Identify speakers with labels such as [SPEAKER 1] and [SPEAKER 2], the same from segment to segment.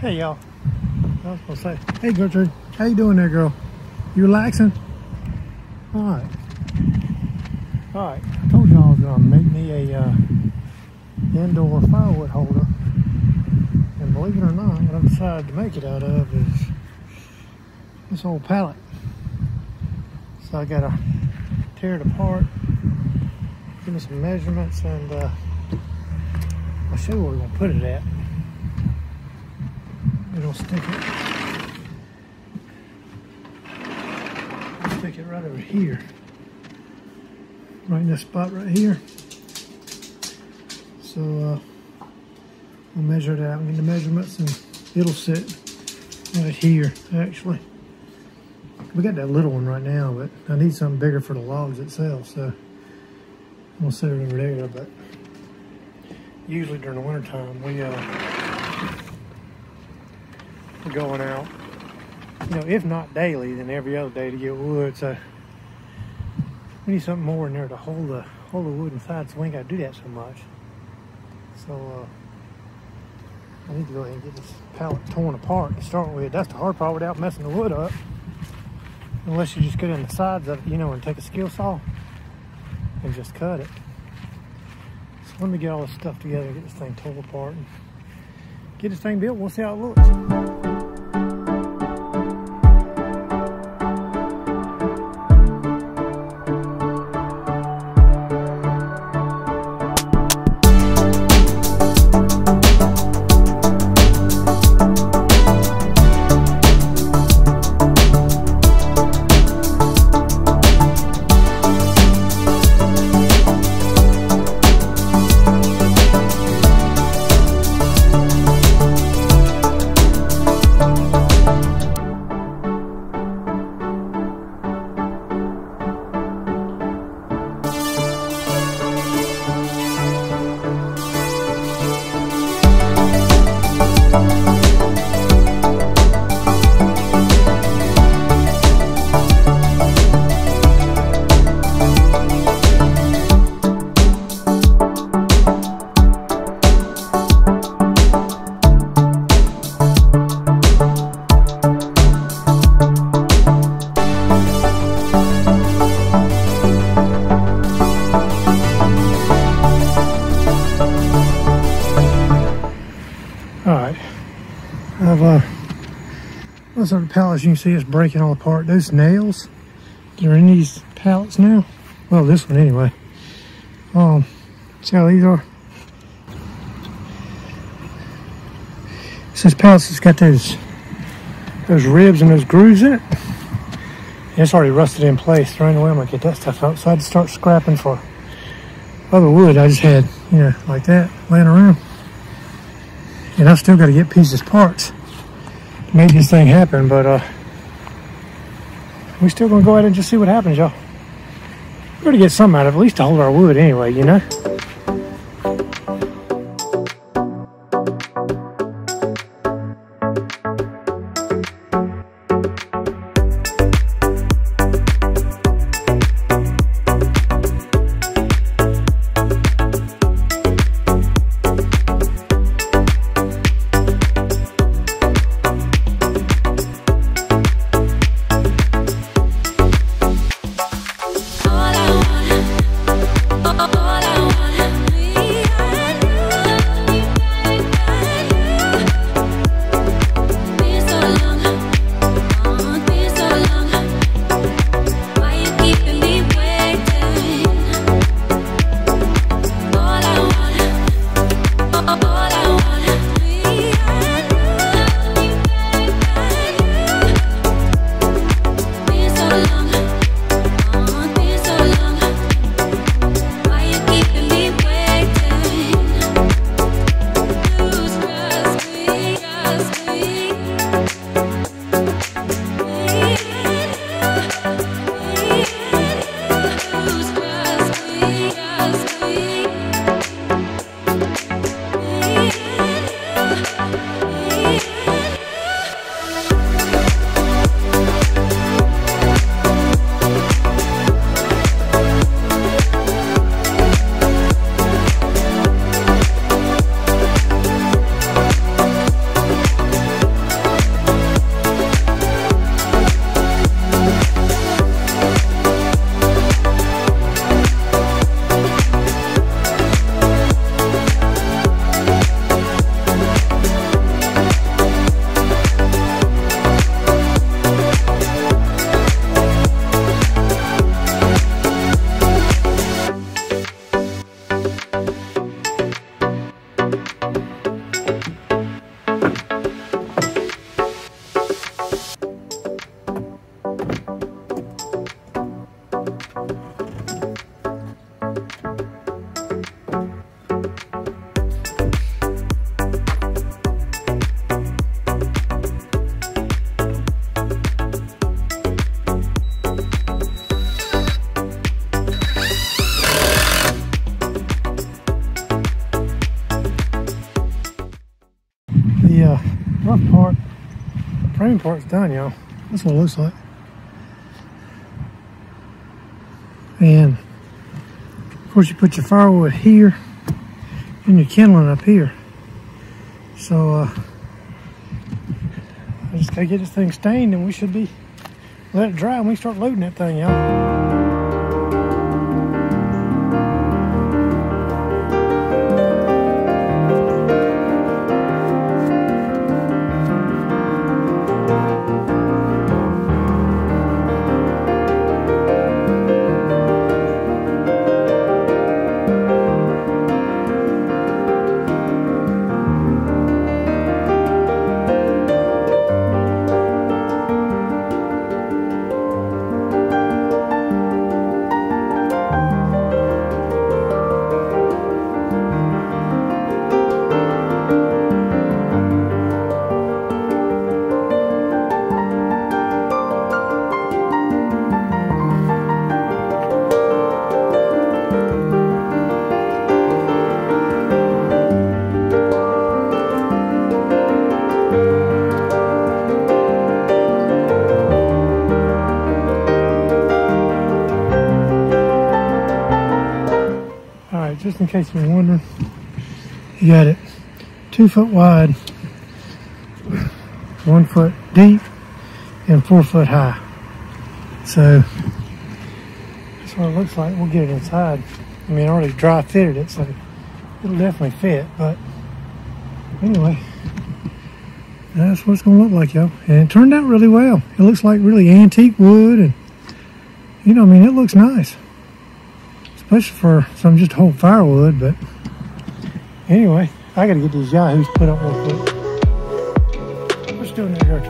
[SPEAKER 1] Hey y'all. I was gonna say, hey Gertrude, how you doing there, girl? You relaxing? All right. All right. I told y'all I was gonna make me a uh, indoor firewood holder, and believe it or not, what I've decided to make it out of is this old pallet. So I gotta tear it apart, give me some measurements, and uh, I'll show you where we're gonna put it at. It'll stick it. Stick it right over here. Right in this spot right here. So uh, I'll measure it out, get the measurements, and it'll sit right here actually. We got that little one right now, but I need something bigger for the logs itself, so I'm set it over there, but usually during the wintertime we uh going out. You know, if not daily, then every other day to get wood. So we need something more in there to hold the hold the wood inside, so we ain't got to do that so much. So uh, I need to go ahead and get this pallet torn apart to start with. That's the hard part without messing the wood up. Unless you just get in the sides of it, you know, and take a skill saw and just cut it. So let me get all this stuff together, get this thing torn apart, and get this thing built. We'll see how it looks. Those are the pallets you can see it's breaking all apart. Those nails that are in these pallets now. Well, this one anyway. Um, see how these are? Since pallets has got those those ribs and those grooves in it. It's already rusted in place. Throwing away, I'm gonna get that stuff out. So I had to start scrapping for other wood I just had, you know, like that laying around. And I've still got to get pieces parts to make this thing happen, but uh, we're still gonna go ahead and just see what happens, y'all. We're gonna get some out of it, at least to hold our wood anyway, you know? Part's done, y'all. That's what it looks like. And of course you put your firewood here and your kindling up here. So uh, I just gotta get this thing stained and we should be let it dry and we start loading that thing, y'all. In case you're wondering, you got it two foot wide, one foot deep, and four foot high. So that's what it looks like. We'll get it inside. I mean, I already dry fitted it, so it'll definitely fit. But anyway, that's what it's gonna look like, y'all. And it turned out really well. It looks like really antique wood, and you know, I mean, it looks nice especially for some just whole firewood. But anyway, I got to get these yahoos put up real quick. What's doing there,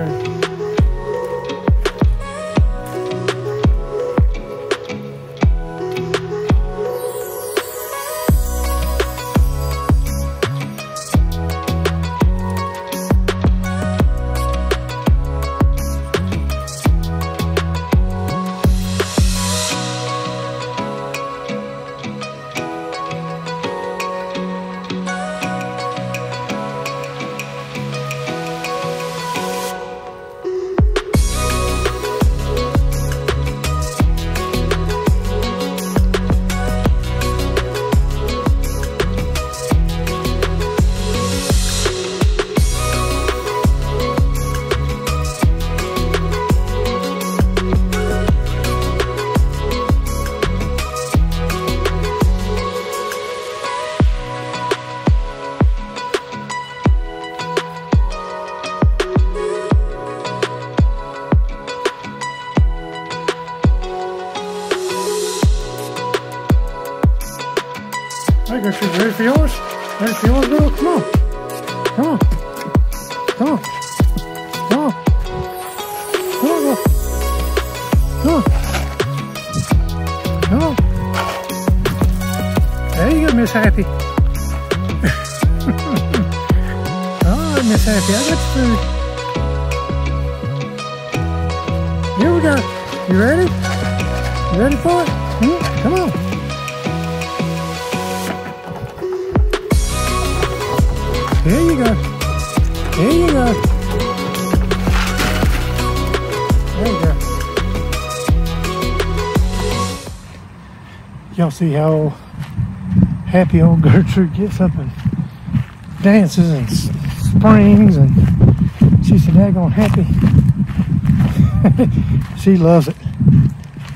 [SPEAKER 1] Gertrude? I she's ready for yours. Ready for yours, girl? Come on. Come on. Come on. Come on. Come on. Come on. Come on. There you go, Miss Happy. Right, Miss Happy, I got food. Here we go. You ready? You ready for it? Come on. Go. There you go. There you go. Y'all see how happy old Gertrude gets up and dances and springs and she's so daggone happy. she loves it.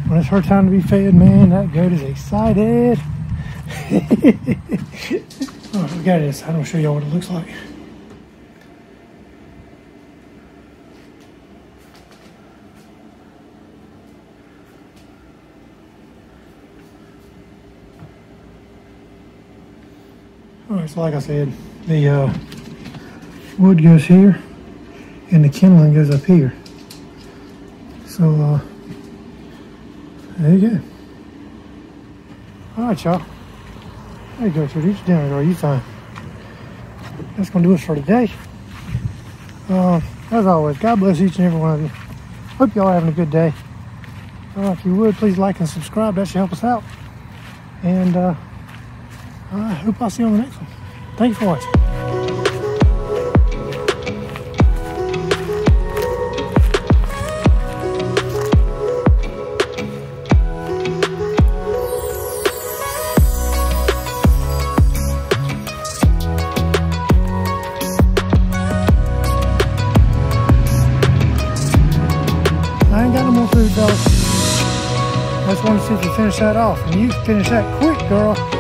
[SPEAKER 1] When it's her time to be fed, man, that goat is excited. Oh, look at this. Going to show y'all what it looks like. So like I said, the uh, wood goes here and the kindling goes up here. So, uh, there you go. All right, y'all. There you go, sir. Eat dinner, girl. You fine. That's going to do us for today. Uh, as always, God bless each and every one of you. Hope y'all having a good day. Uh, if you would, please like and subscribe. That should help us out. And uh, I hope I'll see you on the next one. Thank you for watching. I just want to see if you finish that off. And you finish that quick, girl.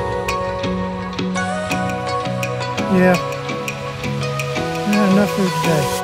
[SPEAKER 1] Yeah. Yeah, enough for today.